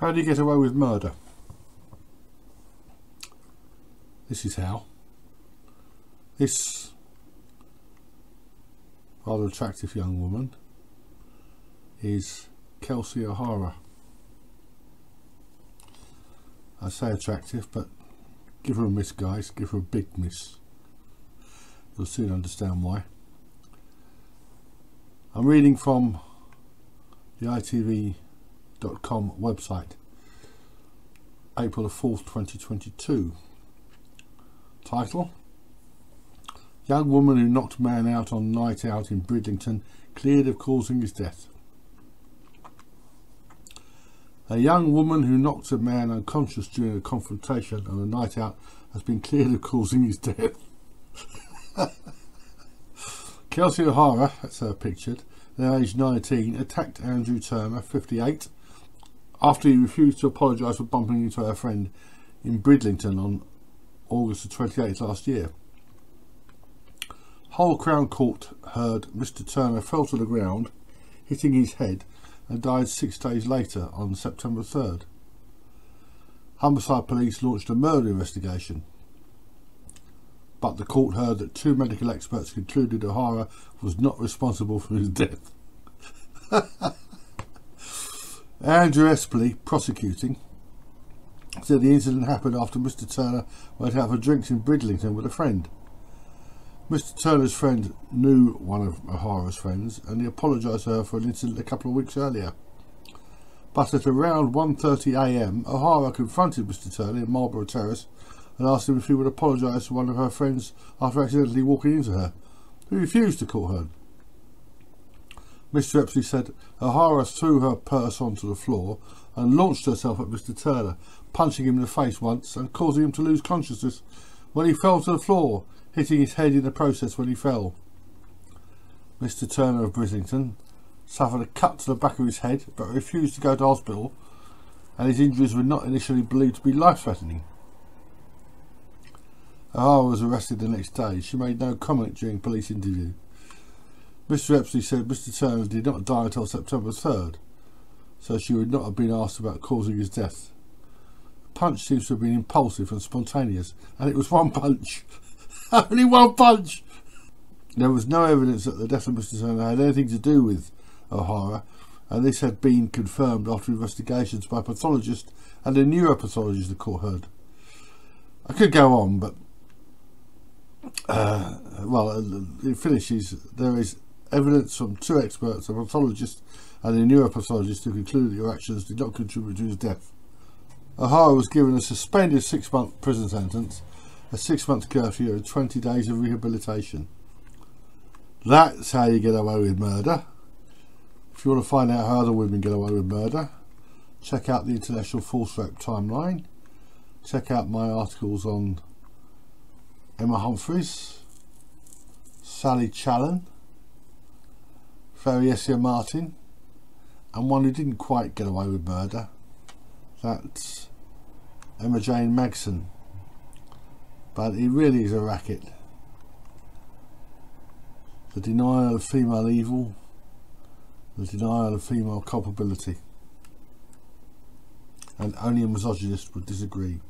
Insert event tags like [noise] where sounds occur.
How do you get away with murder? This is how. This rather attractive young woman is Kelsea O'Hara. I say attractive, but give her a miss, guys. Give her a big miss. You'll soon understand why. I'm reading from the ITV.com website, April the 4th, 2022. Title Young woman who knocked man out on night out in Bridlington cleared of causing his death. A young woman who knocked a man unconscious during a confrontation on a night out has been cleared of causing his death. [laughs] Kelsea O'Hara, that's her pictured, now aged 19, attacked Andrew Turner, 58, after he refused to apologise for bumping into her friend in Bridlington on August the 28th last year. Hull Crown Court heard Mr Turner fell to the ground, hitting his head, and died six days later on September 3rd. Homicide police launched a murder investigation, but the court heard that two medical experts concluded O'Hara was not responsible for his death. [laughs] Andrew Espley, prosecuting, said the incident happened after Mr. Turner went out for drinks in Bridlington with a friend. Mr. Turner's friend knew one of O'Hara's friends and he apologised to her for an incident a couple of weeks earlier. But at around 1.30am, O'Hara confronted Mr. Turner in Marlborough Terrace and asked him if he would apologise to one of her friends after accidentally walking into her, who refused to call her. Mr. Epsley said O'Hara threw her purse onto the floor and launched herself at Mr. Turner, punching him in the face once and causing him to lose consciousness when he fell to the floor, hitting his head in the process when he fell. Mr. Turner of Bridlington suffered a cut to the back of his head but refused to go to hospital and his injuries were not initially believed to be life-threatening. O'Hara was arrested the next day. She made no comment during police interview. Mr. Epsley said Mr. Turner did not die until September 3rd, so she would not have been asked about causing his death punch seems to have been impulsive and spontaneous, and it was one punch. [laughs] Only one punch! There was no evidence that the death of Mr. Turner had anything to do with O'Hara, and this had been confirmed after investigations by a pathologist and a neuropathologist the court heard. I could go on, but uh, well, it finishes. There is evidence from two experts, a pathologist and a neuropathologist, who concluded that your actions did not contribute to his death. O'Hara was given a suspended six month prison sentence, a six month curfew, and 20 days of rehabilitation. That's how you get away with murder. If you want to find out how other women get away with murder, check out the International False Rape Timeline. Check out my articles on Emma Humphreys, Sally Challen, Farieissia Martin, and one who didn't quite get away with murder. That's Emma Jane Magson. But it really is a racket. The denial of female evil, the denial of female culpability. And only a misogynist would disagree.